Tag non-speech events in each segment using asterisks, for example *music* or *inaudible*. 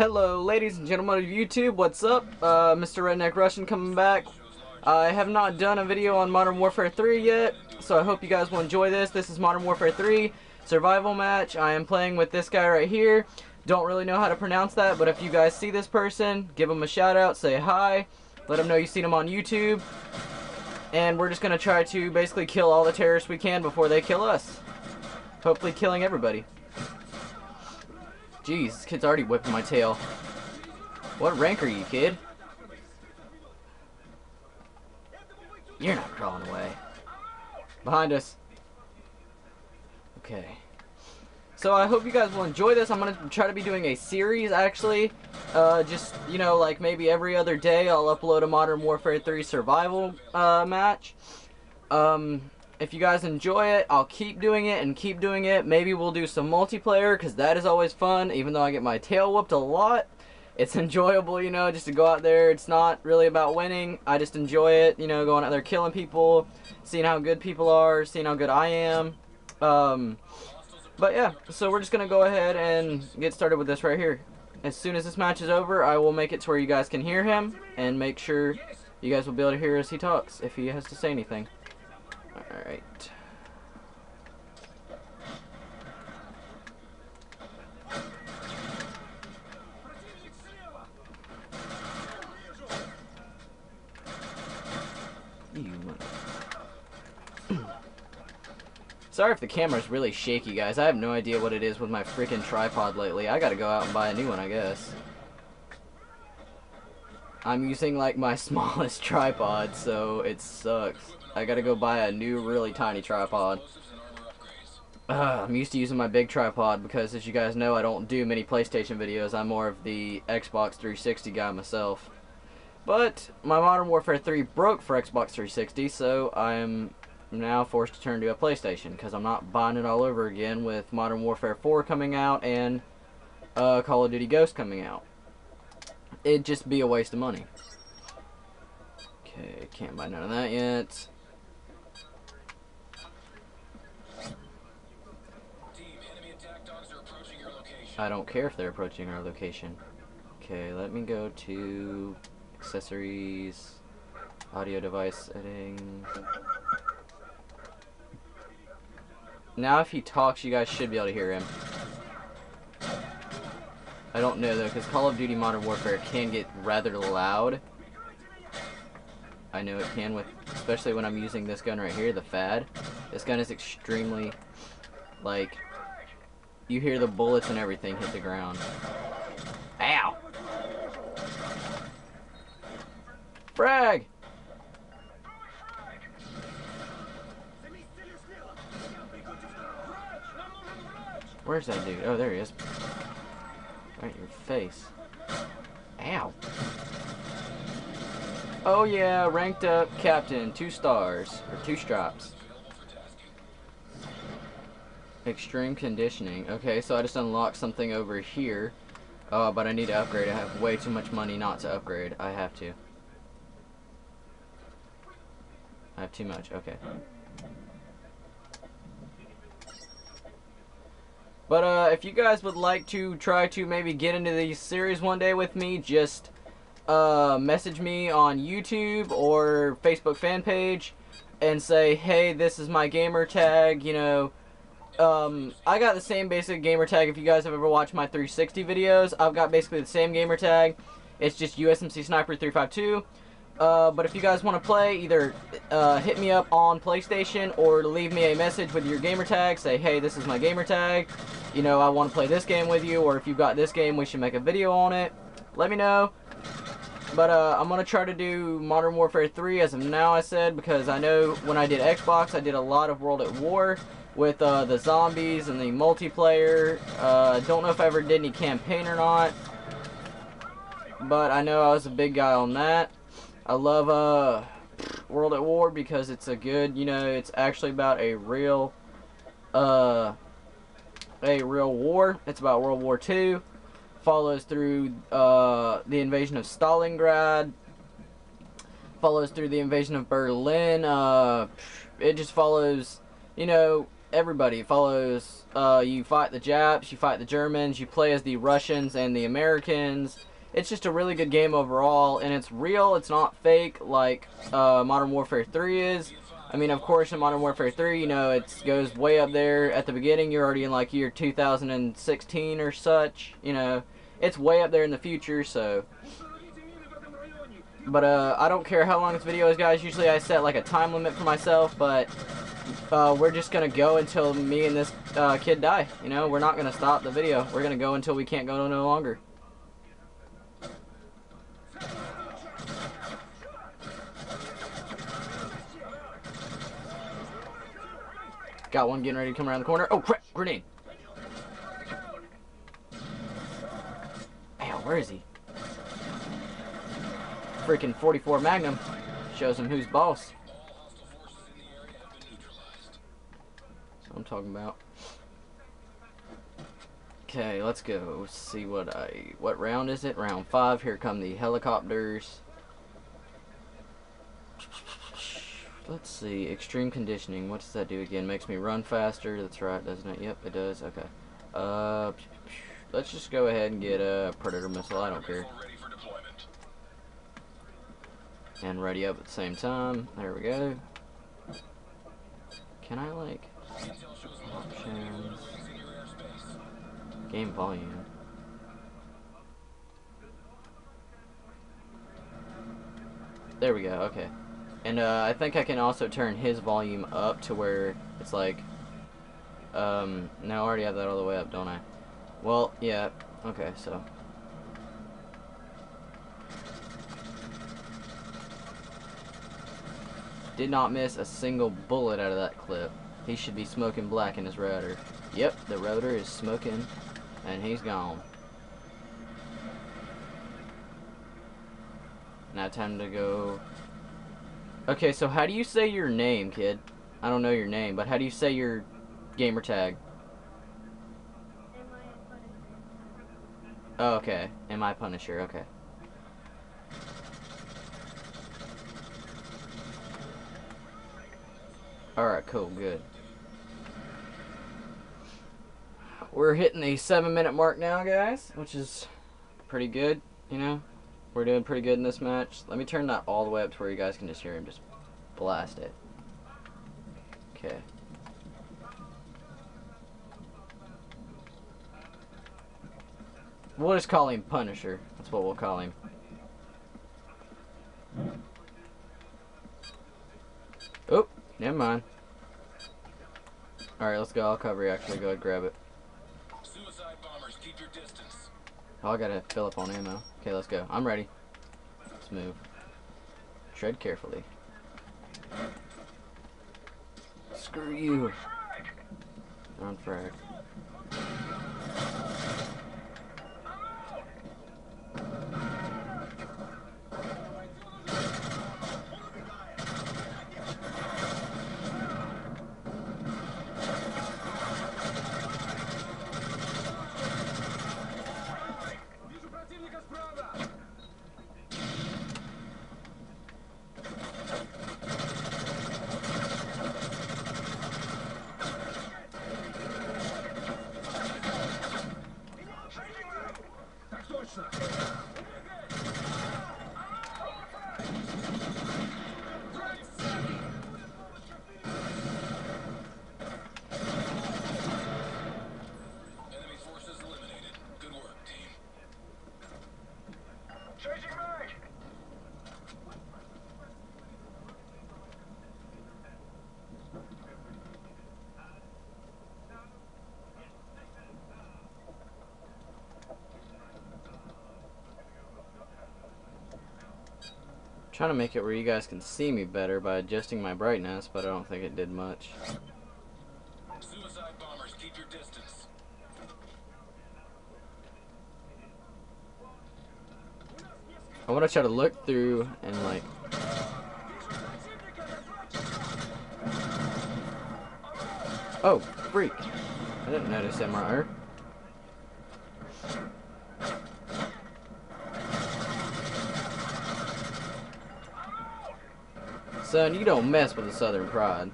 Hello, ladies and gentlemen of YouTube. What's up? Uh, Mr. Redneck Russian coming back. I have not done a video on Modern Warfare 3 yet, so I hope you guys will enjoy this. This is Modern Warfare 3 survival match. I am playing with this guy right here. Don't really know how to pronounce that, but if you guys see this person, give him a shout out, say hi, let him know you've seen him on YouTube. And we're just going to try to basically kill all the terrorists we can before they kill us. Hopefully killing everybody. Jeez, this kid's already whipping my tail. What rank are you, kid? You're not crawling away. Behind us. Okay. So I hope you guys will enjoy this. I'm going to try to be doing a series, actually. Uh, just, you know, like maybe every other day I'll upload a Modern Warfare 3 survival uh, match. Um, if you guys enjoy it, I'll keep doing it and keep doing it. Maybe we'll do some multiplayer because that is always fun, even though I get my tail whooped a lot. It's *laughs* enjoyable, you know, just to go out there. It's not really about winning. I just enjoy it, you know, going out there killing people, seeing how good people are, seeing how good I am. Um, but yeah, so we're just going to go ahead and get started with this right here. As soon as this match is over, I will make it to where you guys can hear him and make sure you guys will be able to hear as he talks if he has to say anything. Alright. *clears throat* Sorry if the camera's really shaky, guys. I have no idea what it is with my freaking tripod lately. I gotta go out and buy a new one, I guess. I'm using, like, my *laughs* smallest tripod, so it sucks. I gotta go buy a new, really tiny tripod. Uh, I'm used to using my big tripod because, as you guys know, I don't do many PlayStation videos. I'm more of the Xbox 360 guy myself. But my Modern Warfare 3 broke for Xbox 360, so I'm now forced to turn to a PlayStation because I'm not buying it all over again with Modern Warfare 4 coming out and uh, Call of Duty Ghost coming out. It'd just be a waste of money. Okay, can't buy none of that yet. I don't care if they're approaching our location. Okay, let me go to accessories, audio device settings. Now if he talks, you guys should be able to hear him. I don't know though, because Call of Duty Modern Warfare can get rather loud. I know it can with, especially when I'm using this gun right here, the FAD. This gun is extremely, like, you hear the bullets and everything hit the ground. Ow! Frag! Where's that dude? Oh, there he is. Right in your face. Ow. Oh yeah, ranked up captain, two stars, or two stripes. Extreme conditioning. Okay, so I just unlocked something over here. Uh, but I need to upgrade. I have way too much money not to upgrade. I have to. I have too much. Okay. But uh, if you guys would like to try to maybe get into the series one day with me, just uh, message me on YouTube or Facebook fan page and say, hey, this is my gamer tag, you know, um, I got the same basic gamer tag. If you guys have ever watched my 360 videos, I've got basically the same gamer tag. It's just USMC Sniper 352. Uh, but if you guys want to play, either uh, hit me up on PlayStation or leave me a message with your gamer tag. Say, hey, this is my gamer tag. You know, I want to play this game with you. Or if you've got this game, we should make a video on it. Let me know. But uh, I'm going to try to do Modern Warfare 3 as of now, I said, because I know when I did Xbox, I did a lot of World at War with uh, the zombies and the multiplayer. Uh, don't know if I ever did any campaign or not. But I know I was a big guy on that. I love uh, World at War because it's a good, you know, it's actually about a real, uh, a real war. It's about World War II. Follows through uh, the invasion of Stalingrad. Follows through the invasion of Berlin. Uh, it just follows, you know, everybody. It follows uh, you fight the Japs, you fight the Germans, you play as the Russians and the Americans. It's just a really good game overall, and it's real. It's not fake like uh, Modern Warfare 3 is. I mean, of course, in Modern Warfare 3, you know, it goes way up there at the beginning. You're already in like year 2016 or such. You know, it's way up there in the future, so. But uh, I don't care how long this video is, guys. Usually I set like a time limit for myself, but uh, we're just gonna go until me and this uh, kid die. You know, we're not gonna stop the video. We're gonna go until we can't go no longer. Got one getting ready to come around the corner. Oh crap! Grenade. Where is he? Freaking 44 Magnum shows him who's boss. I'm talking about. Okay, let's go. see what I what round is it? Round five. Here come the helicopters. Let's see. Extreme conditioning. What does that do again? Makes me run faster. That's right, doesn't it? Yep, it does. Okay. Uh, let's just go ahead and get a predator missile. I don't care. And ready up at the same time. There we go. Can I like? Options. Game volume. There we go, okay. And uh, I think I can also turn his volume up to where it's like, um, no, I already have that all the way up, don't I? Well, yeah, okay, so. Did not miss a single bullet out of that clip. He should be smoking black in his rotor. Yep, the rotor is smoking, and he's gone. Now time to go. Okay, so how do you say your name, kid? I don't know your name, but how do you say your gamer tag? Oh, okay. Am I Punisher? Okay. Alright, cool, good. We're hitting the seven minute mark now, guys, which is pretty good, you know? We're doing pretty good in this match. Let me turn that all the way up to where you guys can just hear him just blast it. Okay. We'll just call him Punisher. That's what we'll call him. Oh, never mind. Alright, let's go. I'll cover you. Actually, go ahead grab it. Oh, I gotta fill up on ammo. Okay, let's go. I'm ready. Let's move. Tread carefully. Screw you. Frag. Trying to make it where you guys can see me better by adjusting my brightness, but I don't think it did much. Bombers, I want to try to look through and like... Oh, freak. I didn't notice him Son, you don't mess with the Southern Pride.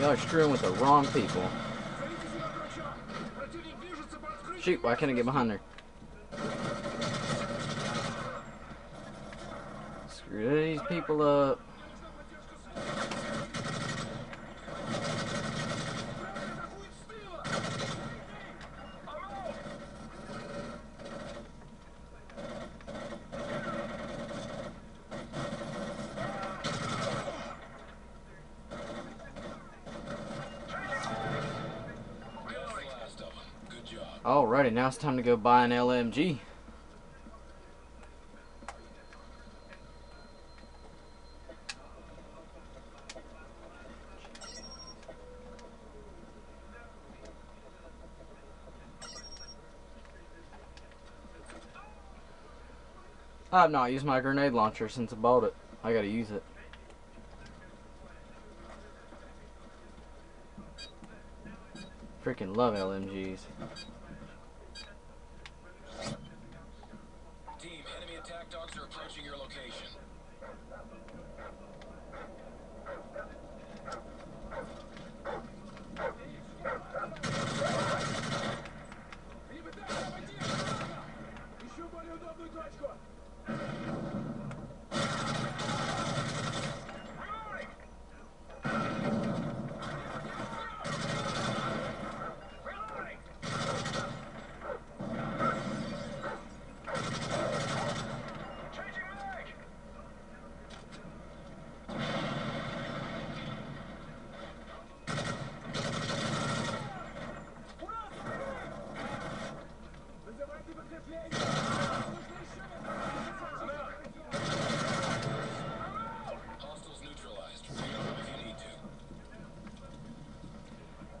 Y'all are screwing with the wrong people. Shoot, why can't I get behind there? Screw these people up. Alrighty, now it's time to go buy an LMG. I have not used my grenade launcher since I bought it. I gotta use it. Freaking love LMGs.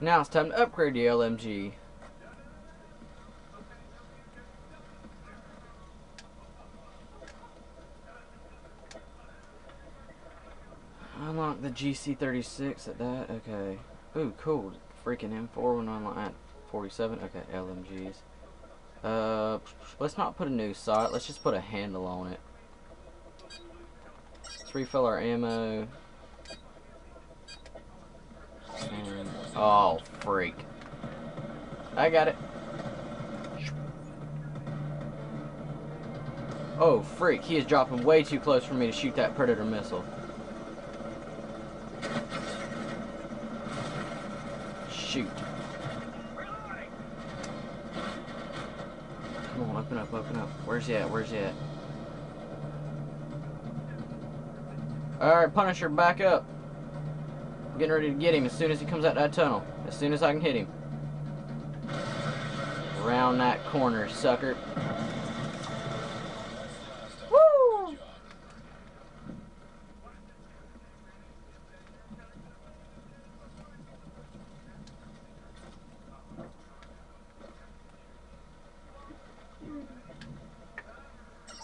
Now it's time to upgrade the LMG. Unlock the GC36 at that. Okay. Ooh, cool. Freaking M4 when unlock at 47. Okay, LMGs. Uh, let's not put a new sight. Let's just put a handle on it. Let's refill our ammo. And, oh, freak. I got it. Oh, freak. He is dropping way too close for me to shoot that Predator missile. Shoot. Come on, open up, open up. Where's he at? Where's he at? Alright, Punisher, back up. Getting ready to get him as soon as he comes out that tunnel. As soon as I can hit him. Around that corner, sucker. Woo!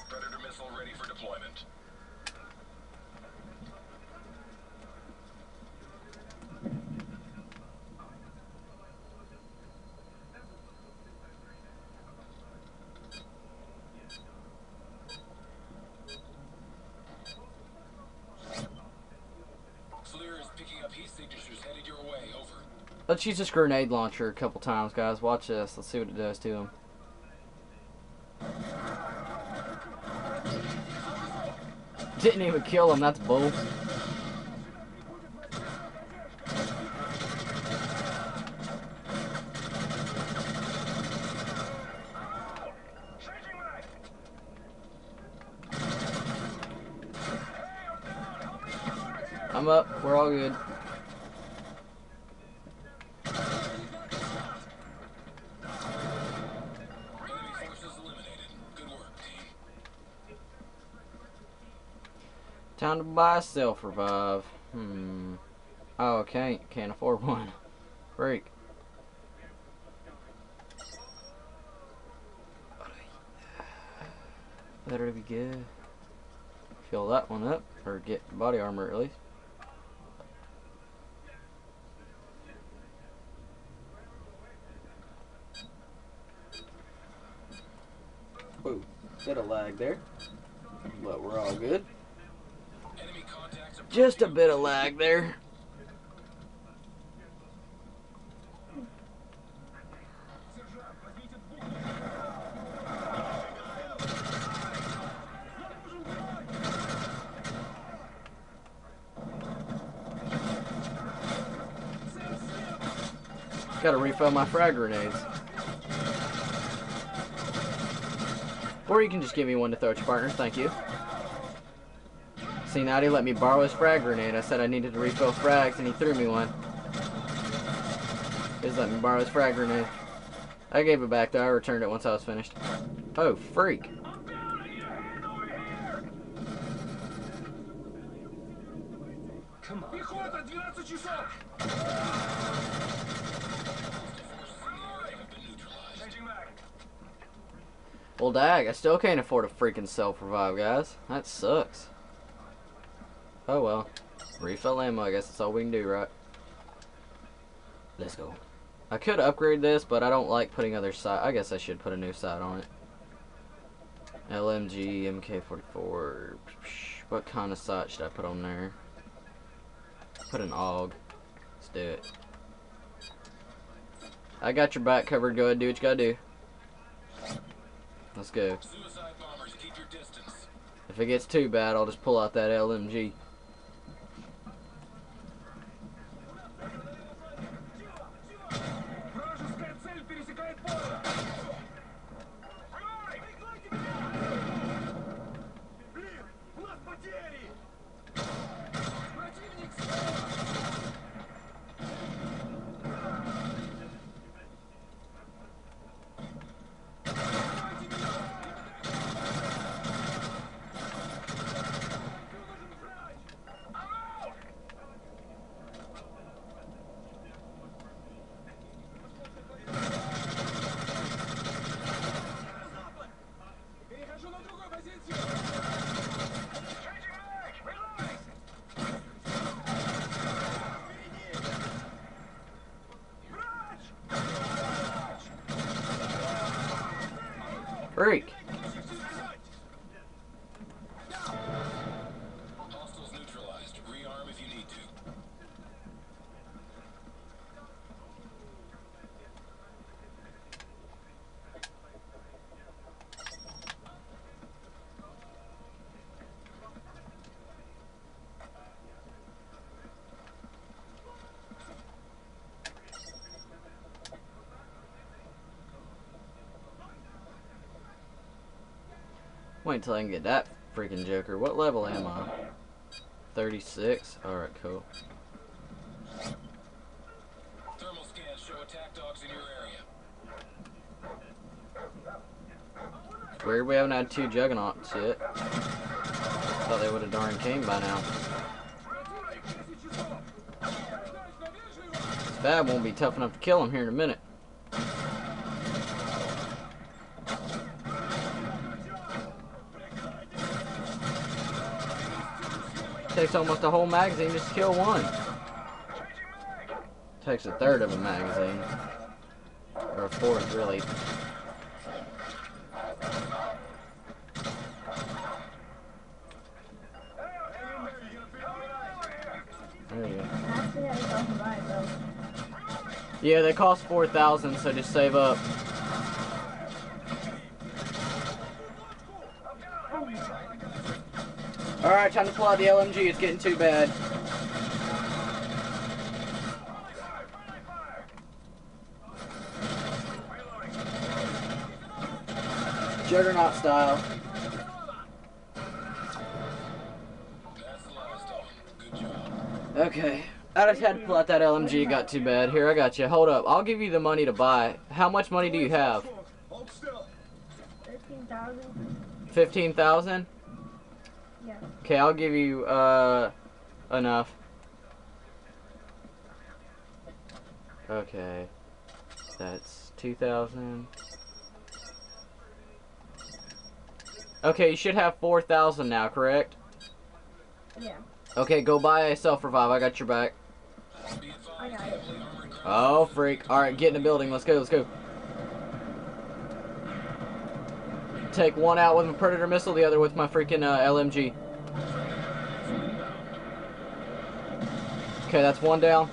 Predator missile ready for deployment. FLIR is picking up heat signatures headed your way. Over. Let's use this grenade launcher a couple times, guys. Watch this. Let's see what it does to him. Didn't even kill him. That's bull. I'm up. We're all good. Time to buy a self revive. Hmm. Oh, okay. Can't afford one. *laughs* Freak. Better be good. Fill that one up, or get body armor at least. Whoa, of lag there, but we're all good. Just a bit of lag there. Gotta refill my frag grenades. Or you can just give me one to throw at your partner, thank you. See now he let me borrow his frag grenade. I said I needed to refill frags, and he threw me one. He's letting me borrow his frag grenade. I gave it back, though. I returned it once I was finished. Oh, freak. Well, dag, I still can't afford a freaking self-revive, guys. That sucks. Oh, well. Refill ammo, I guess that's all we can do, right? Let's go. I could upgrade this, but I don't like putting other sight. I guess I should put a new sight on it. LMG, MK44. What kind of sight should I put on there? Put an AUG. Let's do it. I got your back covered. Go ahead, do what you gotta do. Let's go. Suicide bombers, keep your distance. If it gets too bad, I'll just pull out that LMG. Wait until I can get that freaking joker. What level am I? 36? Alright, cool. Thermal scans show attack dogs in your area. Weird we haven't had two juggernauts yet. Thought they would have darn came by now. FAD won't be tough enough to kill him here in a minute. Takes almost a whole magazine just to kill one. Takes a third of a magazine. Or a fourth, really. There you go. Actually, I don't survive though. Yeah, they cost 4000 so just save up. Alright, time to pull out the LMG. It's getting too bad. Juggernaut style. That's the last of them. Good job. Okay. I just had to pull out that LMG. It got too bad. Here, I got you. Hold up. I'll give you the money to buy. How much money do you have? Hold still! Thirteen thousand. 15,000? Yeah. Okay, I'll give you uh enough. Okay. That's 2,000. Okay, you should have 4,000 now, correct? Yeah. Okay, go buy a self-revive. I got your back. I got it. heavily armored ground Oh, freak. Alright, get in the building. Let's go, let's go. Take one out with my Predator missile, the other with my freaking uh, LMG. Okay, that's one down.